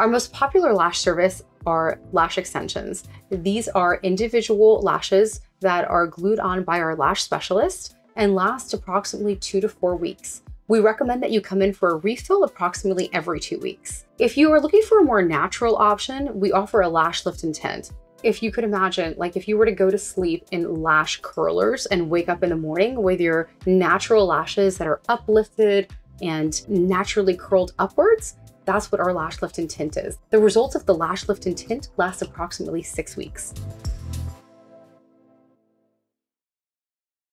Our most popular lash service are lash extensions. These are individual lashes that are glued on by our lash specialist and last approximately two to four weeks. We recommend that you come in for a refill approximately every two weeks. If you are looking for a more natural option, we offer a lash lift and tint. If you could imagine, like if you were to go to sleep in lash curlers and wake up in the morning with your natural lashes that are uplifted and naturally curled upwards, that's what our lash lift and tint is. The results of the lash lift and tint last approximately six weeks.